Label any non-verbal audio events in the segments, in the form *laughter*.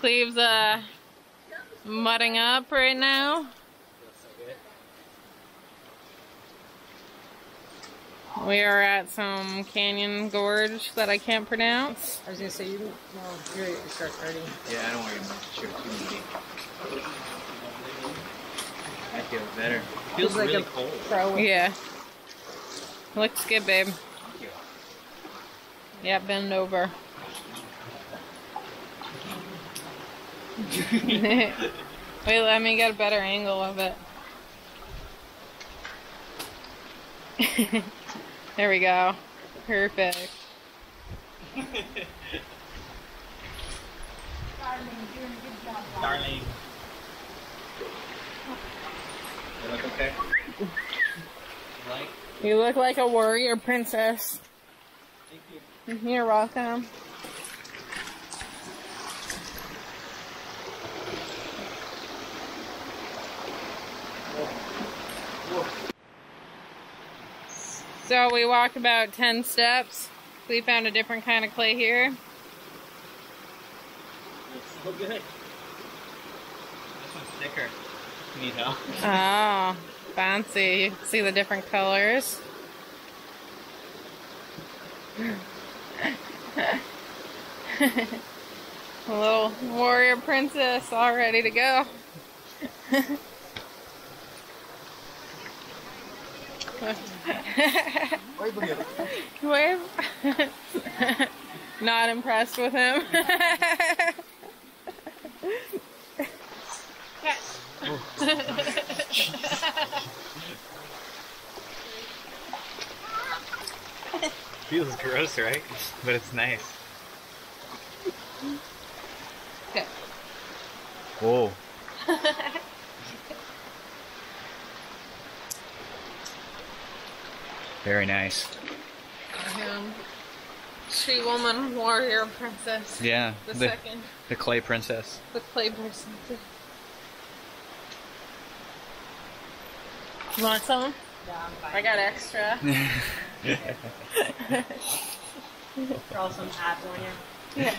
Cleve's uh, mudding up right now. We are at some canyon gorge that I can't pronounce. I was gonna say you no, you're ready to start starting. Yeah, I don't want to shirt too many. I feel better. feels like really a cold. Pro. Yeah. Looks good, babe. Yeah, bend over. *laughs* Wait, let me get a better angle of it. *laughs* there we go. Perfect. Darling. You look okay? Like? You look like a warrior princess. Thank you. Mm-hmm, you're welcome. So we walked about 10 steps. We found a different kind of clay here. So good. This one's thicker. Need help? Oh, fancy. See the different colors? *laughs* a little warrior princess all ready to go. *laughs* Wave. *laughs* Not impressed with him. *laughs* Feels gross, right? But it's nice. Okay. Whoa. *laughs* Very nice. Um, she woman warrior princess. Yeah. The, The, second. the clay princess. The clay princess. You want some? Yeah, I'm fine. I got extra. *laughs* Draw some abs on you. Yeah.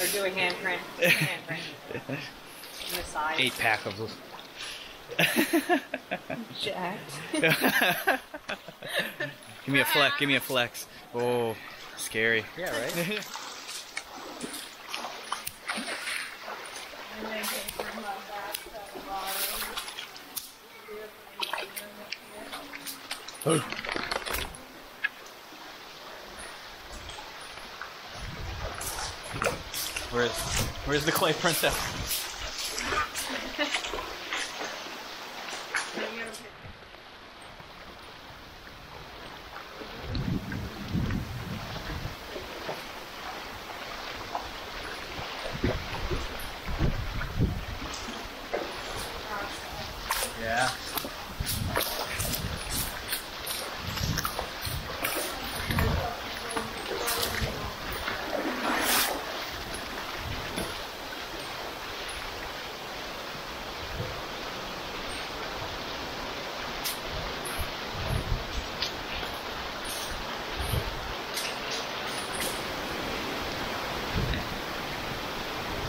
Or do a hand print. *laughs* Hand print. On the. Eight pack of those. Jacked. *laughs* give me a flex. Give me a flex. Oh, scary. Yeah, right? *laughs* Where's Where's the clay princess? Yeah.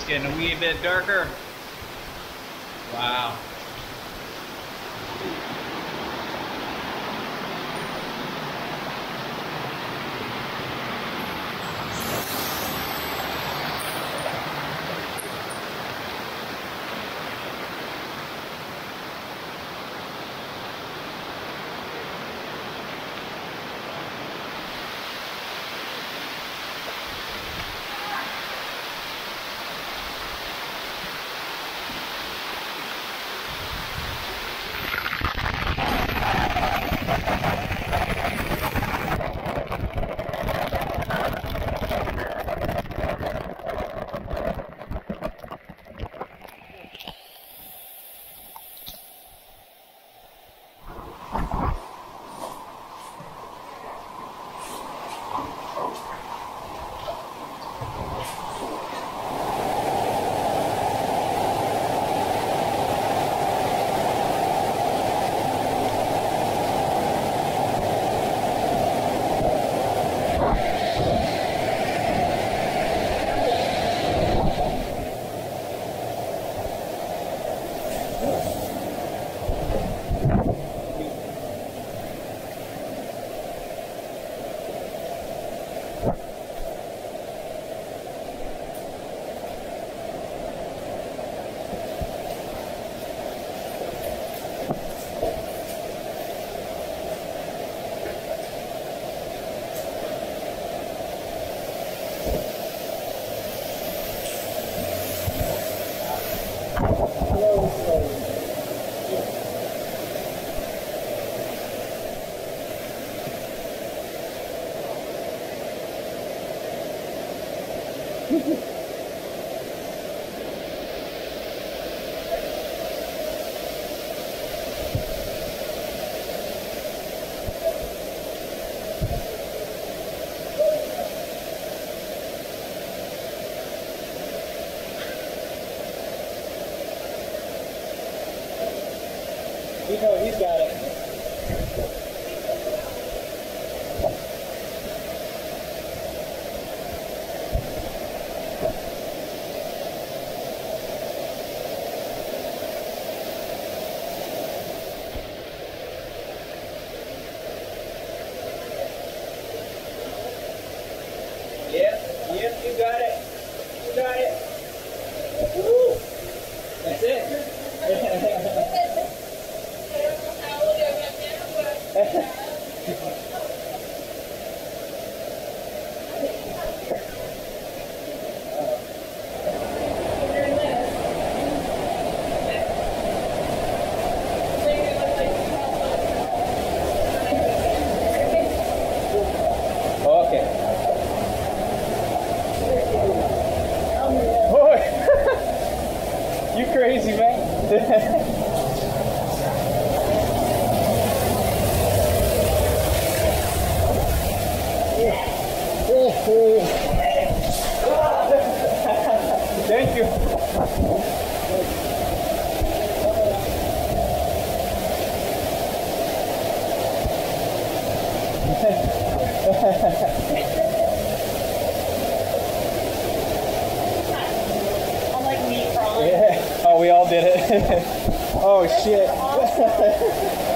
Getting a wee bit darker. Wow. Hello, Know he's got it. Yep, yep, you got it. You got it. Woo! 对 *laughs* *laughs* oh shit. *laughs*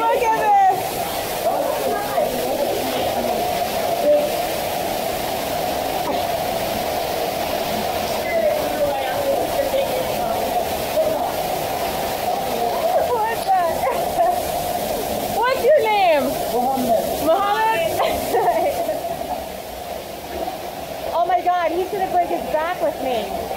Look at this! What's that? What's your name? Mohammed? Oh my god, he's gonna break his back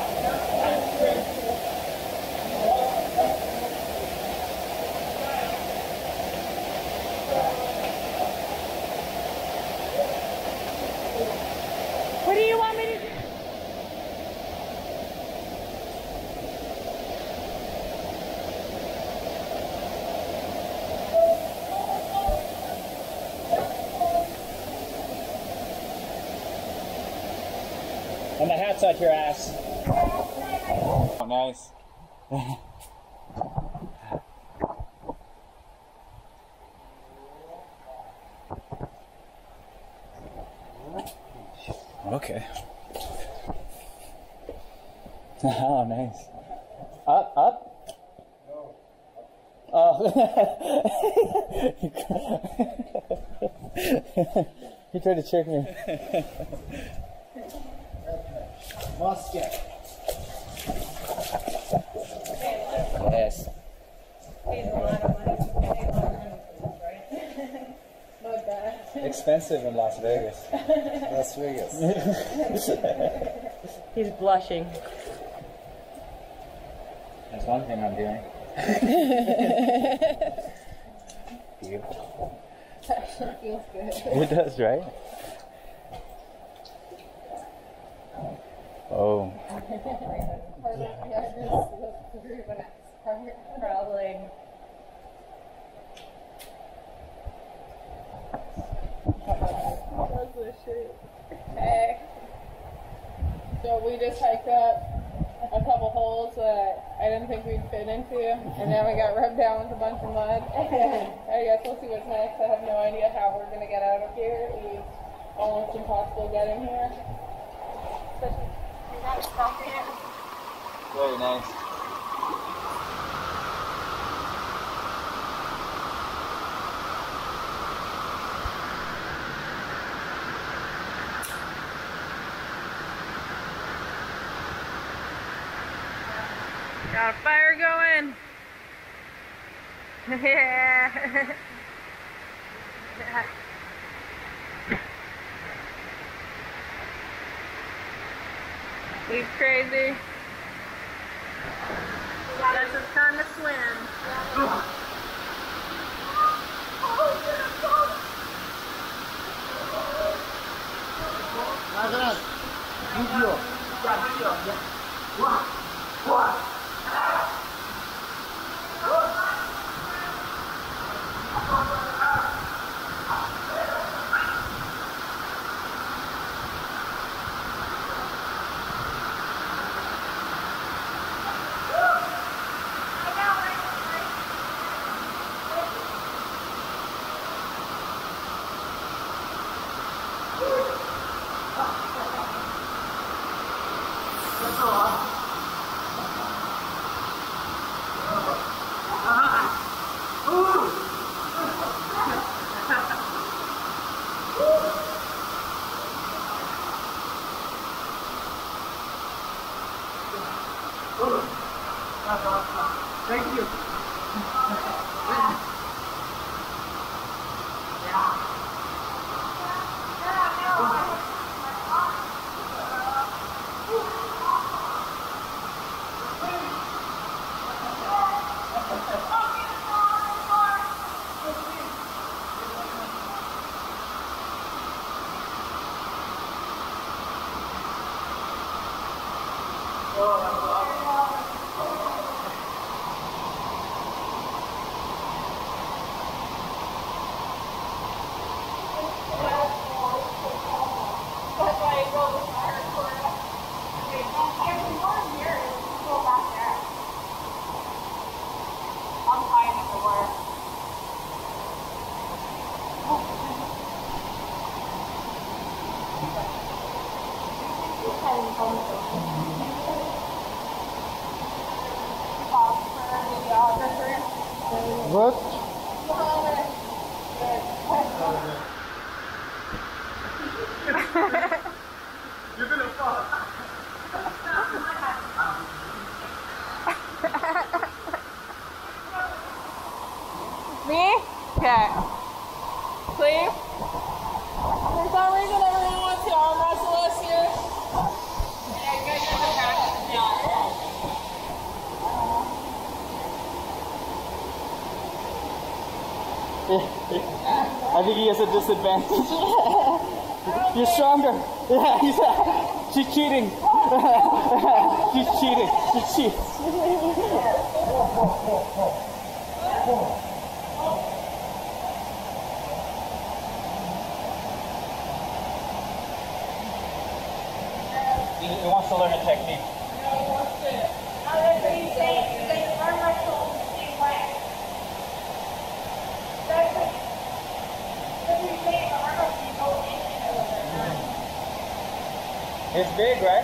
And the hat's on your ass. Oh, nice. okay. *laughs* Oh, nice. Up, up. Oh. *laughs* he tried to trick me. *laughs* Musket. Yes. Expensive in Las Vegas. Las Vegas. *laughs* He's blushing. That's one thing I'm doing. *laughs* Beautiful. Actually, Feels good. It does, right? Oh. Probably. Hey. So we just hiked up a couple holes that I didn't think we'd fit into, and then we got rubbed down with a bunch of mud. *laughs* I guess we'll see what's next. I have no idea how we're gonna get out of here. It's almost impossible getting here. Very nice. Got a fire going. *laughs* yeah. *laughs* Sleep crazy. Guess it's time to swim. What? Me? Okay. Cleve? For some reason, everyone wants to arm wrestle us here. I think he has a disadvantage. *laughs* You're stronger. *laughs* Yeah, he's, uh, she's cheating. *laughs* she's cheating. She cheats. He, he wants to learn a technique. Big, right?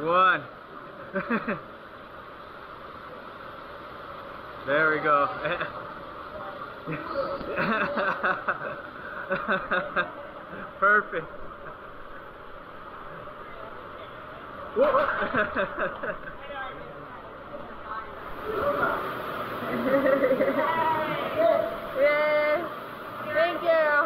One. there we go. Perfect. *laughs* Yay! Thank you.